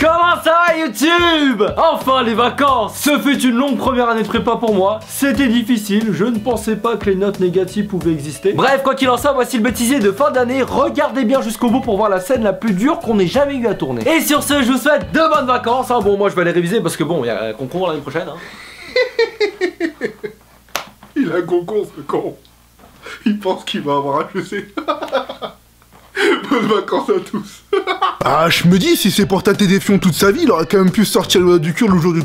Comment ça va YouTube? Enfin les vacances Ce fait une longue première année de prépa pour moi. C'était difficile, je ne pensais pas que les notes négatives pouvaient exister. Bref, quoi qu'il en soit, voici le bêtisier de fin d'année. Regardez bien jusqu'au bout pour voir la scène la plus dure qu'on ait jamais eu à tourner. Et sur ce, je vous souhaite de bonnes vacances. hein. Bon, moi je vais aller réviser parce que bon, il y a un concours l'année prochaine. hein. Il a un concours ce con. Il pense qu'il va avoir HEC. Bonnes vacances à tous. ah, je me dis, si c'est pour tâter des fions toute sa vie, il aurait quand même pu sortir le du cul le jour du.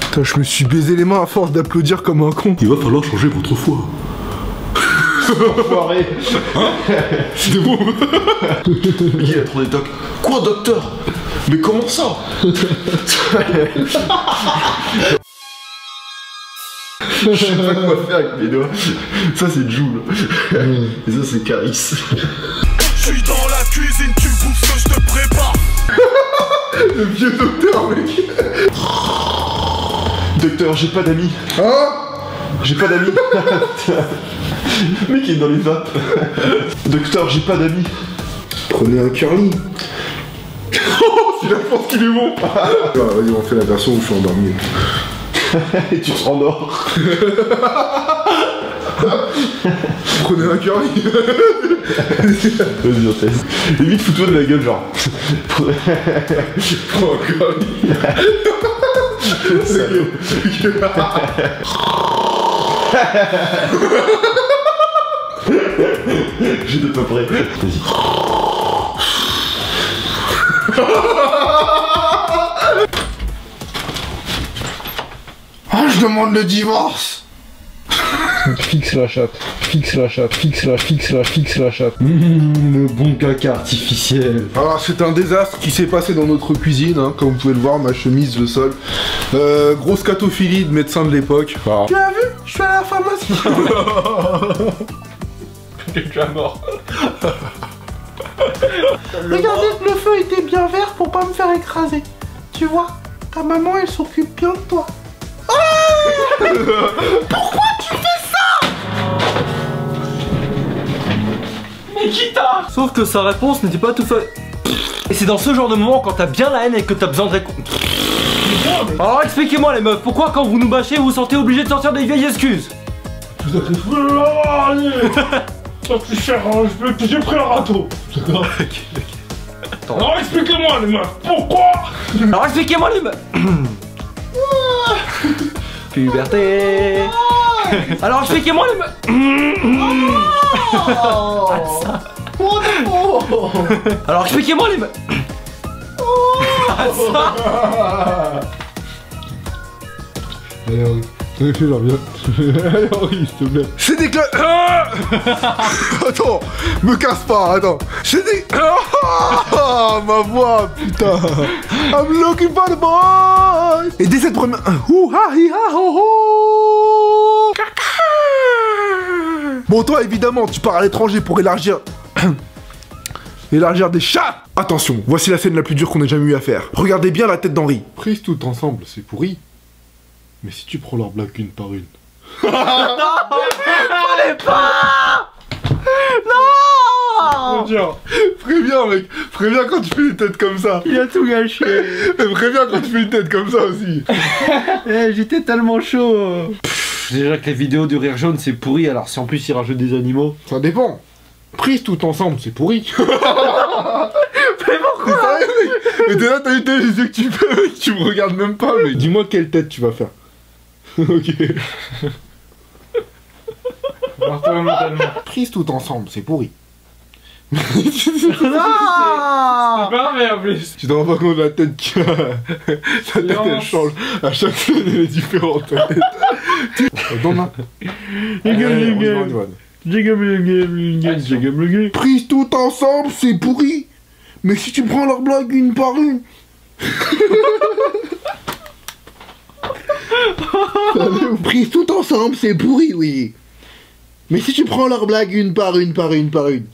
Putain, je me suis baisé les mains à force d'applaudir comme un con. Il va falloir changer votre foi. Enfoiré. C'est bon. Il a trop des tocs. Quoi, docteur? Mais comment ça? Je sais pas quoi faire avec mes doigts. Ça c'est Joule. Et ça c'est Caris. Je suis dans la cuisine, tu bouffes ce que je te prépare. Le vieux docteur, mec. Docteur, j'ai pas d'amis. Hein J'ai pas d'amis. Le mec il est dans les vapes. Docteur, j'ai pas d'amis. Prenez un curly. Oh, c'est la force qu'il est bon. Vas-y, on fait la version où je suis endormi. Et tu te rendors. Prenez un curry. Vas-y, on teste. Et vite, fous-toi de la gueule, genre. Prends un curry. J'étais pas prêt. Vas-y. Ah, je demande le divorce Fixe la chatte, fixe la chatte, fixe la, fixe la, fixe la chatte. le bon caca artificiel. Alors c'est un désastre qui s'est passé dans notre cuisine, hein, comme vous pouvez le voir, ma chemise, le sol. Euh, grosse catophilie de médecin de l'époque. Voilà. Tu as vu? Je suis à la pharmacie. T'es déjà mort. Regardez, le feu était bien vert pour pas me faire écraser. Tu vois, ta maman, elle s'occupe bien de toi. Mais qui t'a? Sauf que sa réponse n'était pas tout fait. Et c'est dans ce genre de moment quand t'as bien la haine et que t'as besoin de récon... Alors expliquez-moi les meufs, pourquoi quand vous nous bâchez vous vous sentez obligé de sortir des vieilles excuses? J'ai pris un râteau. D'accord. Alors expliquez-moi les meufs, pourquoi? Alors expliquez-moi les meufs Puberté Alors expliquez-moi les meufs Alors expliquez-moi les meufs Allez, Henri. Allez, fais genre bien. Allez, Henri, s'il te plaît. C'est des cla- Ah Attends, me casse pas, attends. C'est des... Ah, ma voix, putain. I'm looking for the Et dès cette première... Bon, toi, évidemment, tu pars à l'étranger pour élargir... élargir des chats Attention, voici la scène la plus dure qu'on ait jamais eu à faire. Regardez bien la tête d'Henri. Prise tout ensemble, c'est pourri. Mais si tu prends leurs blagues une par une. Non Préviens, mec Préviens quand tu fais une tête comme ça Il a tout gâché. Mais préviens quand tu fais une tête comme ça aussi Eh, J'étais tellement chaud. Déjà que les vidéos de rire jaune c'est pourri alors si en plus ils rajoutent des animaux. Ça dépend. Prise tout ensemble, c'est pourri. Mais pourquoi Mais t'es là, t'as eu tes les yeux que tu fais, mec, tu me regardes même pas, mais dis-moi quelle tête tu vas faire. ok. Prise tout ensemble, c'est pourri. Ah Pas vrai en plus. Tu te rends pas compte de la tête qu'il a Sa tête elle change. À chaque scène elle est différente. ta tête. Va. Prise tout ensemble, c'est pourri. Mais si tu prends leurs blagues une par une. Prise tout ensemble, c'est pourri, oui. Mais si tu prends leurs blagues une par une, par une, par une.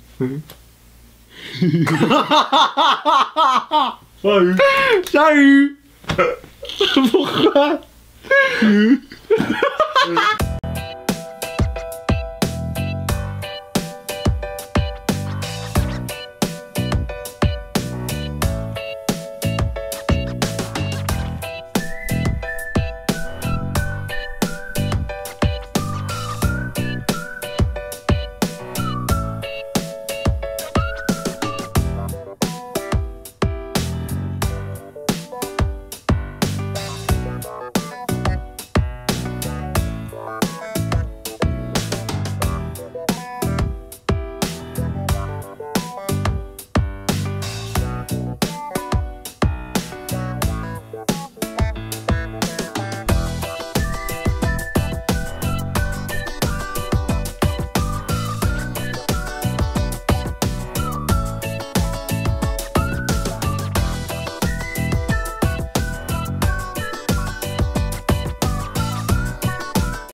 Salut Pourquoi